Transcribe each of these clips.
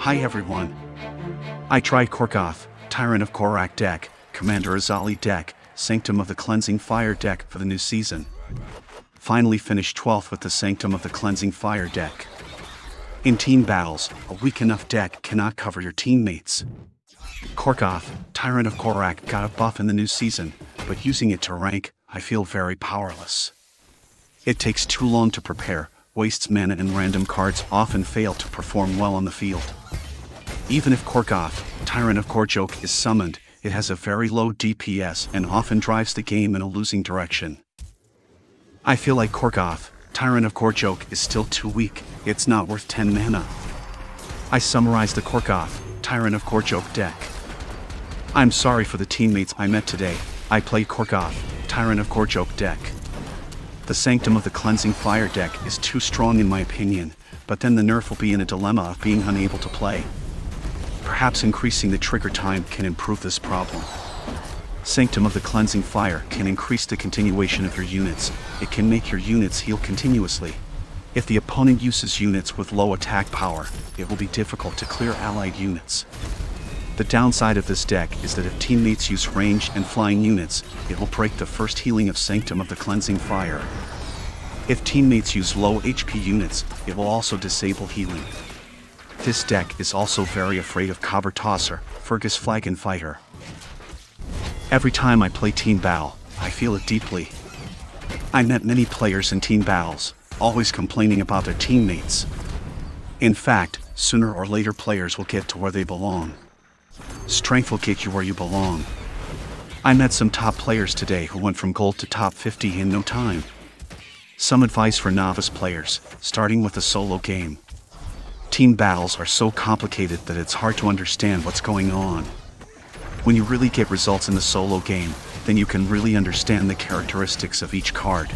Hi everyone. I try Korgoth, Tyrant of Korak deck, Commander Azali deck, Sanctum of the Cleansing Fire deck for the new season. Finally finished 12th with the Sanctum of the Cleansing Fire deck. In team battles, a weak enough deck cannot cover your teammates. Korgoth, Tyrant of Korak got a buff in the new season, but using it to rank, I feel very powerless. It takes too long to prepare, wastes mana and random cards often fail to perform well on the field. Even if Korgoth, Tyrant of Korjok is summoned, it has a very low DPS and often drives the game in a losing direction. I feel like Korgoth, Tyrant of Korjok is still too weak, it's not worth 10 mana. I summarize the Korgoth, Tyrant of Korjok deck. I'm sorry for the teammates I met today, I play Korgoth, Tyrant of Korjok deck. The Sanctum of the Cleansing Fire deck is too strong in my opinion, but then the nerf will be in a dilemma of being unable to play. Perhaps increasing the trigger time can improve this problem. Sanctum of the Cleansing Fire can increase the continuation of your units. It can make your units heal continuously. If the opponent uses units with low attack power, it will be difficult to clear allied units. The downside of this deck is that if teammates use range and flying units, it will break the first healing of Sanctum of the Cleansing Fire. If teammates use low HP units, it will also disable healing. This deck is also very afraid of Cobber Tosser, Fergus Flagon Fighter. Every time I play Team Battle, I feel it deeply. I met many players in Team Battles, always complaining about their teammates. In fact, sooner or later players will get to where they belong. Strength will get you where you belong. I met some top players today who went from gold to top 50 in no time. Some advice for novice players, starting with a solo game. Team battles are so complicated that it's hard to understand what's going on. When you really get results in the solo game, then you can really understand the characteristics of each card.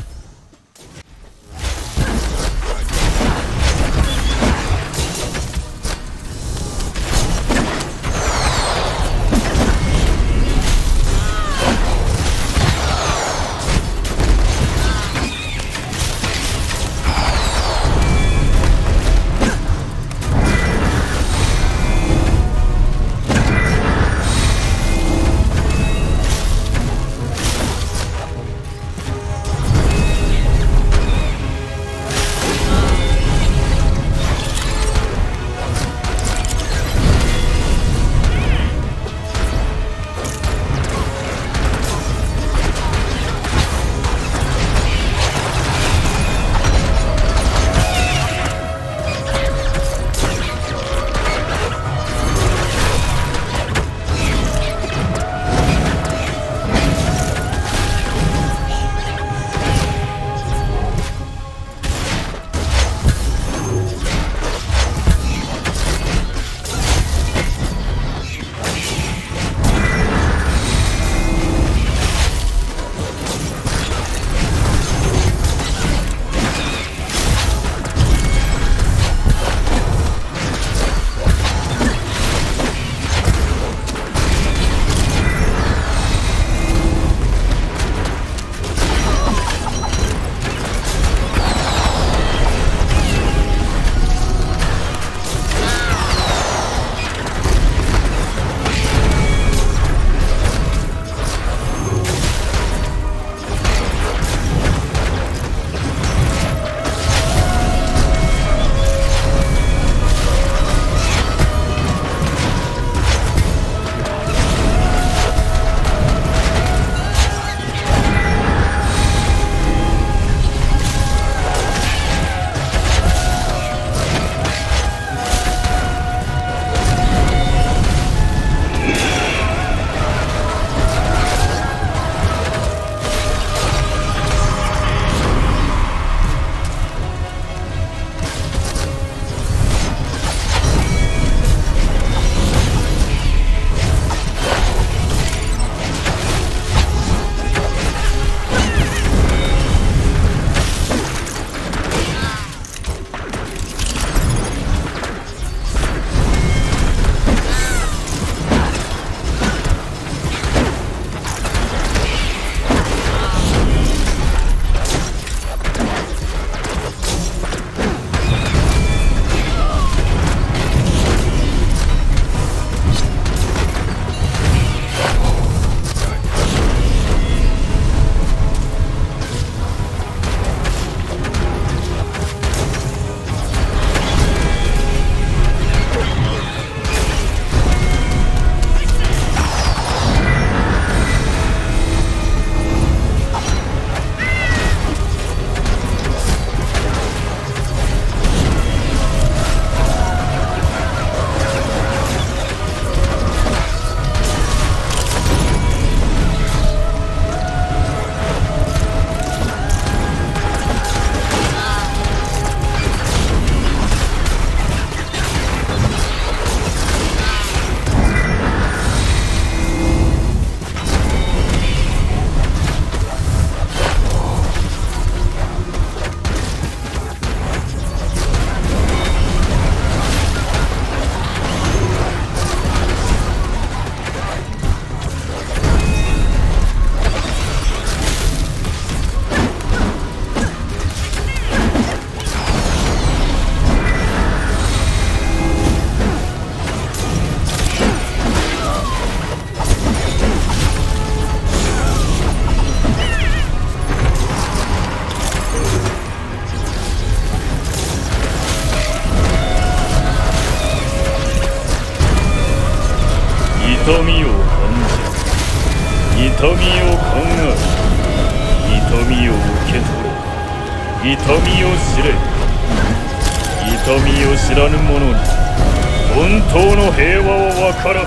当の平和は分からん。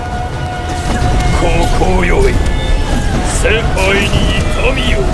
ここよい世界に痛みを。